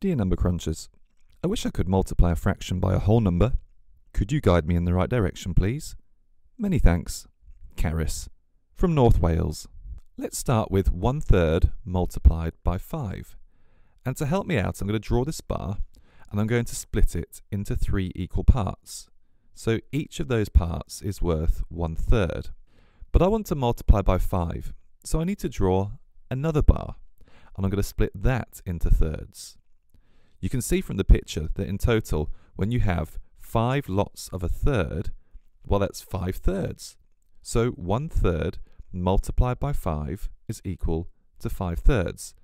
Dear number crunchers, I wish I could multiply a fraction by a whole number. Could you guide me in the right direction, please? Many thanks. Carys, from North Wales. Let's start with one third multiplied by 5. And to help me out, I'm going to draw this bar and I'm going to split it into three equal parts. So each of those parts is worth one third. But I want to multiply by 5, so I need to draw another bar, and I'm going to split that into thirds. You can see from the picture that in total, when you have 5 lots of a third, well that's 5 thirds. So one third multiplied by 5 is equal to 5 thirds.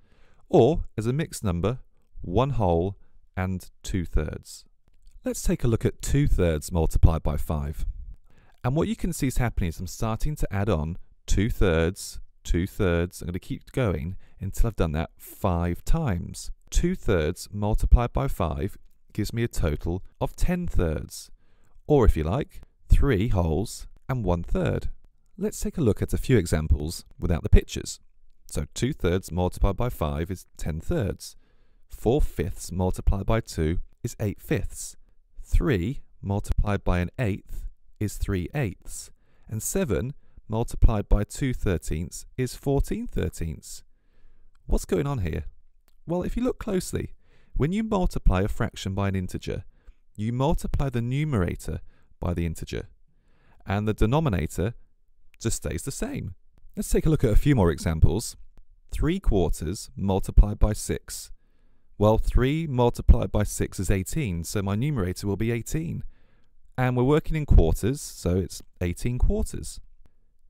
Or, as a mixed number, 1 whole and 2 thirds. Let's take a look at 2 thirds multiplied by 5. And what you can see is happening is I'm starting to add on 2 thirds, 2 thirds. I'm going to keep going until I've done that 5 times. 2 thirds multiplied by 5 gives me a total of 10 thirds. Or if you like, 3 wholes and 1 third. Let's take a look at a few examples without the pictures. So 2 thirds multiplied by 5 is 10 thirds. 4 fifths multiplied by 2 is 8 fifths. 3 multiplied by an eighth is 3 eighths. And 7 multiplied by 2 thirteenths is 14 thirteenths. What's going on here? Well, if you look closely, when you multiply a fraction by an integer, you multiply the numerator by the integer, and the denominator just stays the same. Let's take a look at a few more examples. 3 quarters multiplied by 6. Well, 3 multiplied by 6 is 18, so my numerator will be 18. And we're working in quarters, so it's 18 quarters.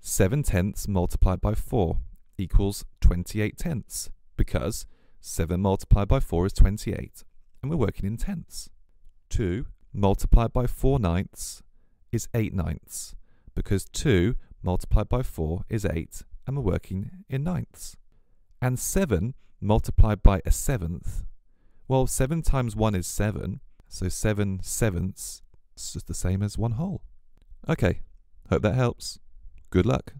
7 tenths multiplied by 4 equals 28 tenths, because 7 multiplied by 4 is 28, and we're working in tenths. 2 multiplied by 4 ninths is 8 ninths, because 2 multiplied by 4 is 8, and we're working in ninths. And 7 multiplied by a seventh, well, 7 times 1 is 7, so 7 sevenths is just the same as 1 whole. Okay, hope that helps. Good luck.